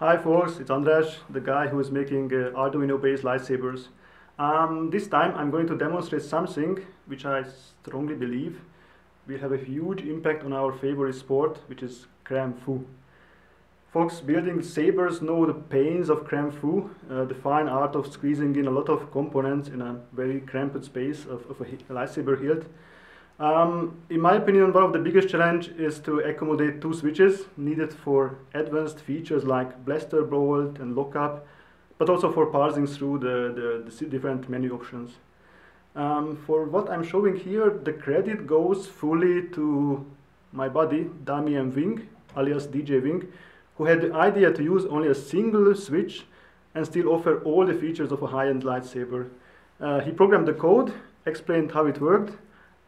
Hi folks, it's András, the guy who is making uh, Arduino-based lightsabers. Um, this time I'm going to demonstrate something which I strongly believe will have a huge impact on our favorite sport, which is Kung Fu. Folks building sabers know the pains of Kung Fu, uh, the fine art of squeezing in a lot of components in a very cramped space of, of a lightsaber hilt. Um, in my opinion, one of the biggest challenge is to accommodate two switches needed for advanced features like blaster bolt and lockup, but also for parsing through the, the, the different menu options. Um, for what I'm showing here, the credit goes fully to my buddy, Damien Wing, alias DJ Wing, who had the idea to use only a single switch and still offer all the features of a high-end lightsaber. Uh, he programmed the code, explained how it worked,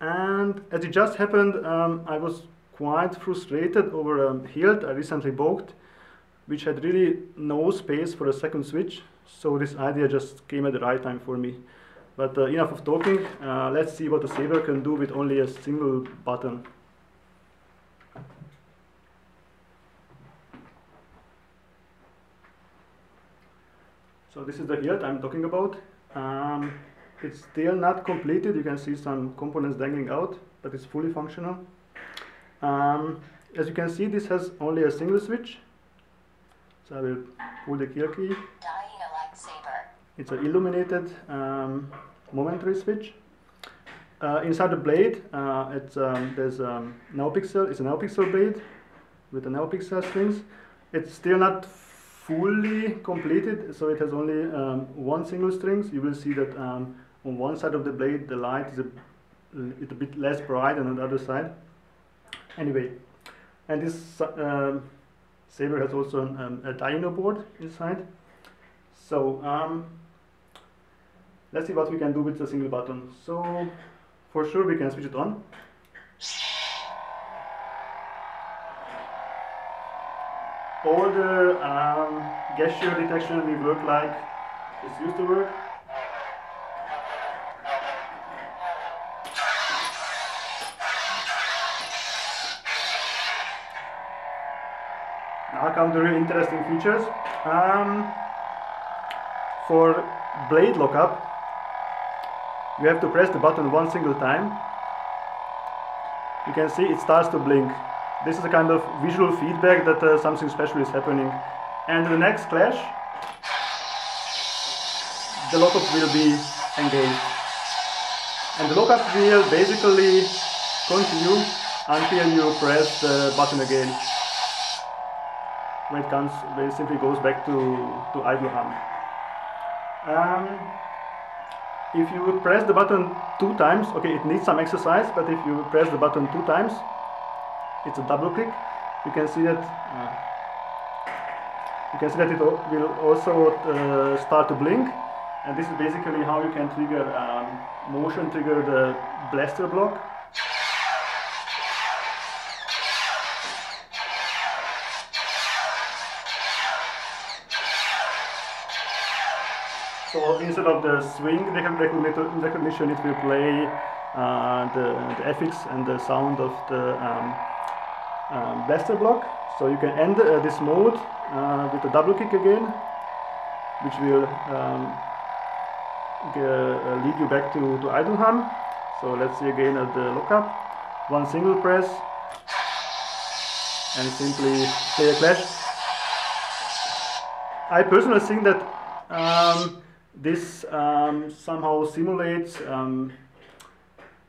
and as it just happened, um, I was quite frustrated over a hilt I recently bought, which had really no space for a second switch. So this idea just came at the right time for me. But uh, enough of talking, uh, let's see what a saber can do with only a single button. So this is the hilt I'm talking about. Um, it's still not completed. You can see some components dangling out, but it's fully functional. Um, as you can see, this has only a single switch. So I will pull the kill key. It's an illuminated um, momentary switch. Uh, inside the blade, uh, it's, um, there's um, NeoPixel. It's a NeoPixel blade with the NeoPixel strings. It's still not fully completed, so it has only um, one single strings. You will see that um, on one side of the blade the light is a, bit less bright than on the other side. Anyway, and this um, saber has also an, um, a DIYino board inside. So um, let's see what we can do with a single button. So for sure we can switch it on. All the um, gesture detection will work like it's used to work. Come the really interesting features. Um, for blade lockup, you have to press the button one single time. You can see it starts to blink. This is a kind of visual feedback that uh, something special is happening. And the next clash, the lockup will be engaged. And the lockup will basically continue until you press the button again when it comes, when it simply goes back to, to hum. Um, if you press the button two times, okay, it needs some exercise, but if you press the button two times, it's a double click. You can see that uh, you can see that it will also uh, start to blink, and this is basically how you can trigger um, motion trigger the blaster block So instead of the swing recognition, it will play uh, the, the FX and the sound of the um, um, blaster block. So you can end uh, this mode uh, with a double kick again, which will um, uh, lead you back to, to idle hum. So let's see again at the lockup. One single press and simply play a clash. I personally think that um, this um, somehow simulates um,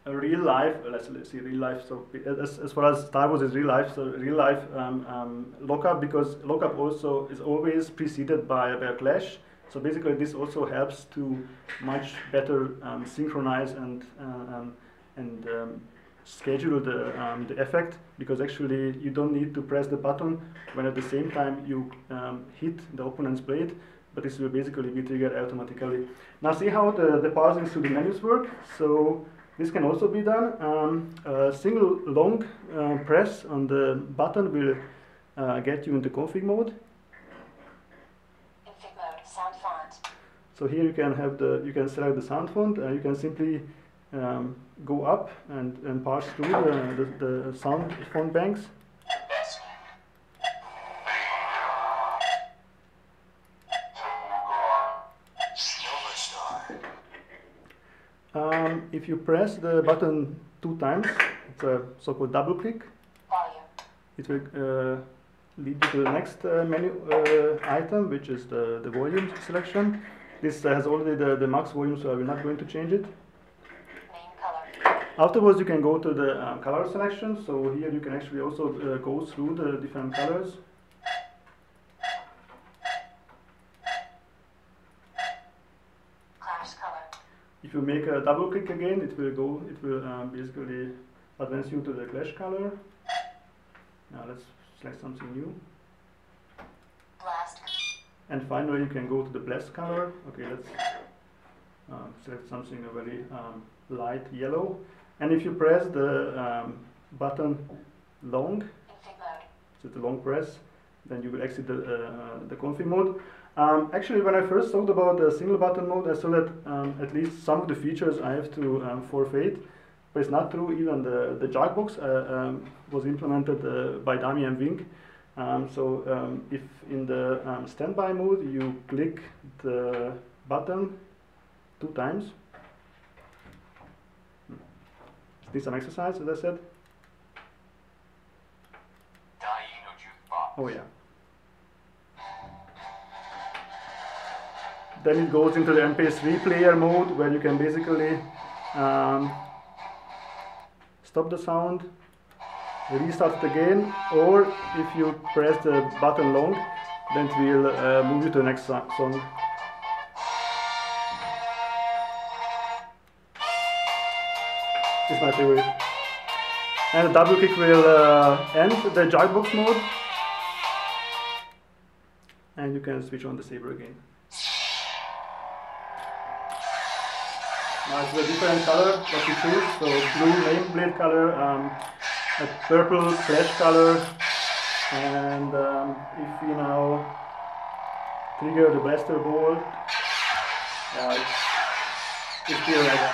a real life, let's, let's see, real life, so as, as far as Star Wars is real life, so real life um, um, lockup, because lockup also is always preceded by, a clash. So basically this also helps to much better um, synchronize and, uh, um, and schedule the, um, the effect because actually you don't need to press the button when at the same time you um, hit the opponent's blade but this will basically be triggered automatically. Now see how the, the parsing through the menus work. So this can also be done. Um, a single long uh, press on the button will uh, get you into config mode. Config mode, sound font. So here you can have the you can select the sound font. Uh, you can simply um, go up and, and parse through the, the, the sound font banks. If you press the button two times, it's a so-called double click, Volume. it will uh, lead you to the next uh, menu uh, item, which is the, the volume selection. This has already the, the max volume, so I'm not going to change it. Afterwards, you can go to the um, color selection. So here you can actually also uh, go through the different colors. Clash color. If you make a double click again, it will go. It will um, basically advance you to the clash color. Now let's select something new. Blast. And finally, you can go to the blast color. Okay, let's um, select something a very um, light yellow. And if you press the um, button long, so the long press, then you will exit the, uh, the config mode. Um, actually, when I first thought about the single button mode, I saw that um, at least some of the features I have to um, forfeit, but it's not true. Even the the Jukebox uh, um, was implemented uh, by Damien Wing. Um, so um, if in the um, standby mode you click the button two times, need some exercise, as I said. Oh yeah. Then it goes into the MP3 player mode where you can basically um, stop the sound, restart it again, or if you press the button long, then it will uh, move you to the next so- song. It's my favorite. And the double kick will uh, end the Jukebox mode. And you can switch on the saber again. It's a different color that you choose. So blue blade color, um, a purple flash color, and um, if we now trigger the blaster bolt, uh, it's, still red.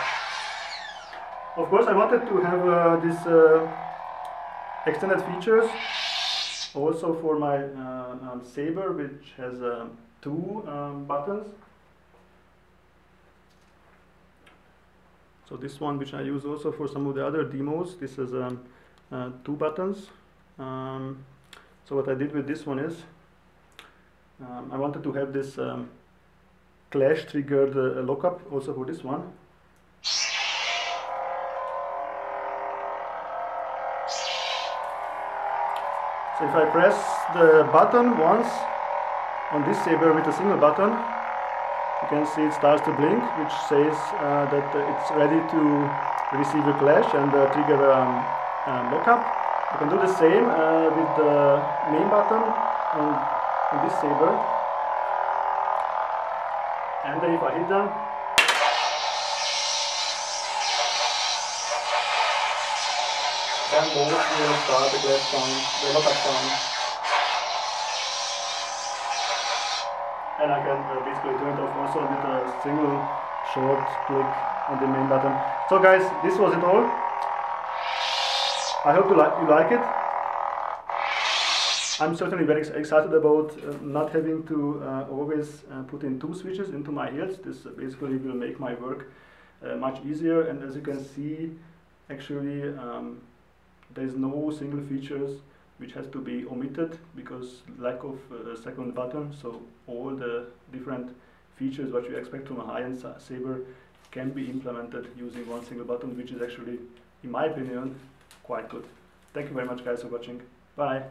Of course, I wanted to have uh, this uh, extended features also for my uh, um, saber, which has um, two um, buttons. So this one, which I use also for some of the other demos, this is um, uh, two buttons. Um, so what I did with this one is, um, I wanted to have this um, clash triggered uh, lockup also for this one. So if I press the button once on this saber with a single button, you can see it starts to blink, which says uh, that it's ready to receive a clash and uh, trigger um, um, lockup. You can do the same uh, with the main button on, on this saber. And if I hit them, then both will start the clash sound, the lockup sound. And I can uh, basically turn it off also with a single short click on the main button. So guys, this was it all. I hope you, li- you like it. I'm certainly very ex- excited about uh, not having to uh, always uh, put in two switches into my ears. This uh, basically will make my work uh, much easier and as you can see actually um, there is no single features which has to be omitted because lack of uh, second button. So all the different features what you expect from a high-end saber can be implemented using one single button, which is actually, in my opinion, quite good. Thank you very much, guys, for watching. Bye.